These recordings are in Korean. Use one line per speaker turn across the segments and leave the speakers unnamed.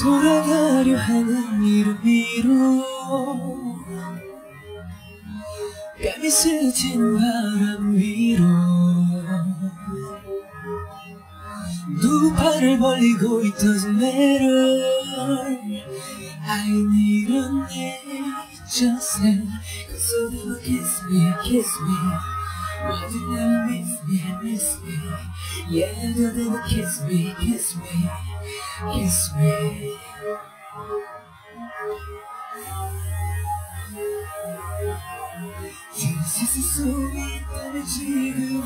돌아가려 하는 이름 위로 뺨이 스치는 바람 위로 두 팔을 벌리고 doesn't matter I need a nature stand Cause you never kiss me, kiss me Why you never miss me, miss me Yeah, you never kiss me, kiss me Kiss me 세상 속에 있다면 지금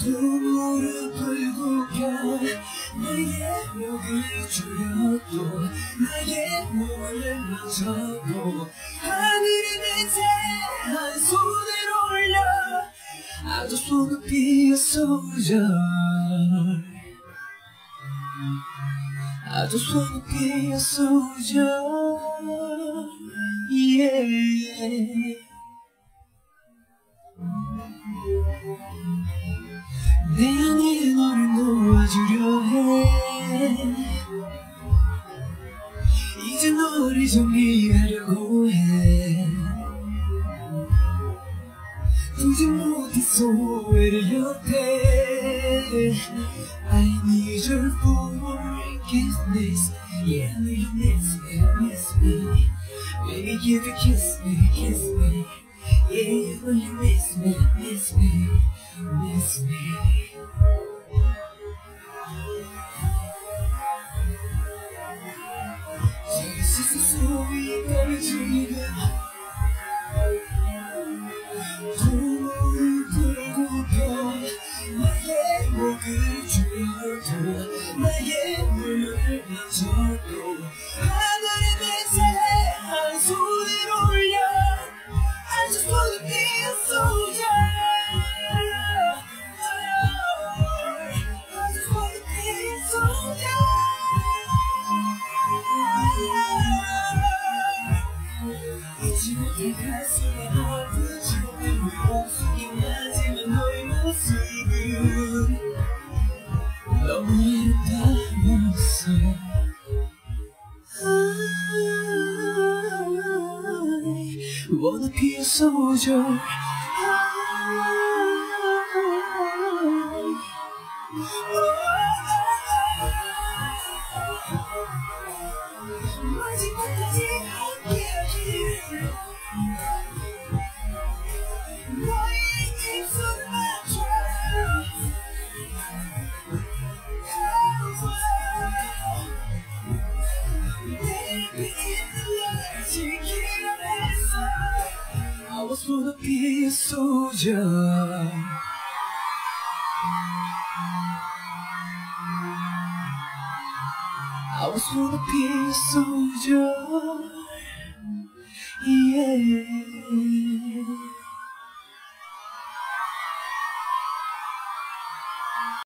두 무릎을 꿇 목을 조여도 나의 몸을 만져도 하늘의 빛에 한 손을 올려 a soldier I just wanna be a soldier yeah 이제 너를 정리하려고 해 보지 못했어 오해를 여태 I need your forgiveness Yeah, I know you miss me, miss me Baby, you can kiss me, kiss me Yeah, you know you miss me, miss me, miss me 무릎을 꿇고 나의 눈을 만져 wanna be a soldier 마지막까지 함께하길 너 I was wanna be a soldier I was wanna be a soldier, yeah.